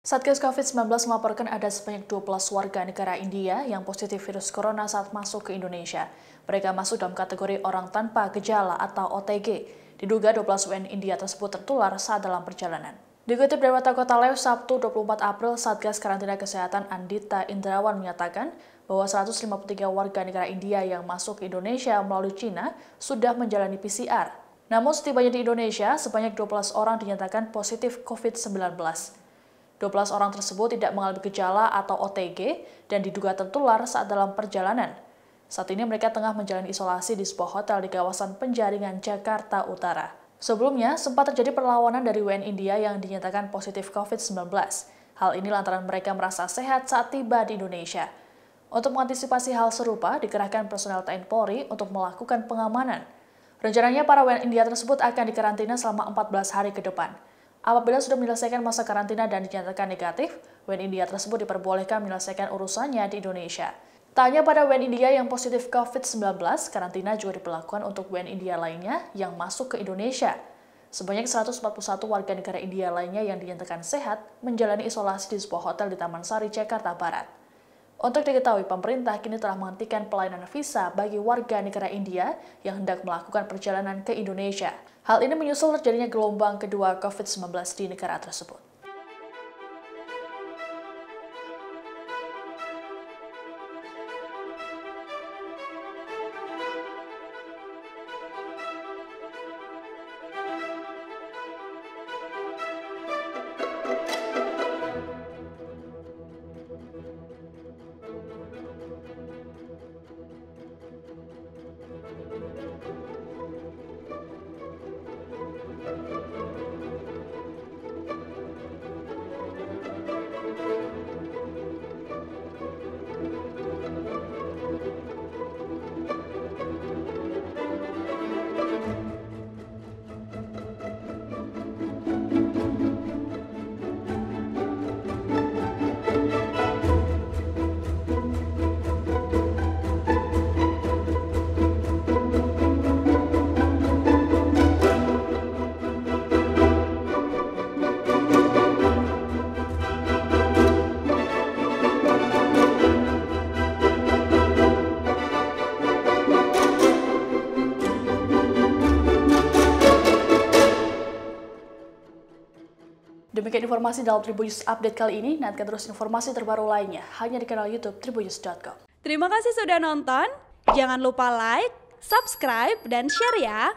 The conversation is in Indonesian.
Satgas COVID-19 melaporkan ada sebanyak 12 warga negara India yang positif virus corona saat masuk ke Indonesia. Mereka masuk dalam kategori orang tanpa gejala atau OTG. Diduga 12 WNI India tersebut tertular saat dalam perjalanan. Dikutip dari Wata Kota Lew, Sabtu 24 April, Satgas Karantina Kesehatan Andita Indrawan menyatakan bahwa 153 warga negara India yang masuk ke Indonesia melalui Cina sudah menjalani PCR. Namun setibanya di Indonesia, sebanyak 12 orang dinyatakan positif COVID-19. 12 orang tersebut tidak mengalami gejala atau OTG dan diduga tertular saat dalam perjalanan. Saat ini mereka tengah menjalani isolasi di sebuah hotel di kawasan Penjaringan, Jakarta Utara. Sebelumnya, sempat terjadi perlawanan dari WNI India yang dinyatakan positif COVID-19. Hal ini lantaran mereka merasa sehat saat tiba di Indonesia. Untuk mengantisipasi hal serupa, dikerahkan personel TNI Polri untuk melakukan pengamanan. Rencananya para WNI India tersebut akan dikarantina selama 14 hari ke depan. Apabila sudah menyelesaikan masa karantina dan dinyatakan negatif, WNI India tersebut diperbolehkan menyelesaikan urusannya di Indonesia. Tanya pada WNI India yang positif COVID-19, karantina juga diperlakukan untuk WNI India lainnya yang masuk ke Indonesia. Sebanyak 141 warga negara India lainnya yang dinyatakan sehat menjalani isolasi di sebuah hotel di Taman Sari, Jakarta Barat. Untuk diketahui, pemerintah kini telah menghentikan pelayanan visa bagi warga negara India yang hendak melakukan perjalanan ke Indonesia. Hal ini menyusul terjadinya gelombang kedua COVID-19 di negara tersebut. Demikian informasi dalam Tribunnews Update kali ini. Nantikan terus informasi terbaru lainnya hanya di kanal YouTube tribunnews.com. Terima kasih sudah nonton. Jangan lupa like, subscribe, dan share ya.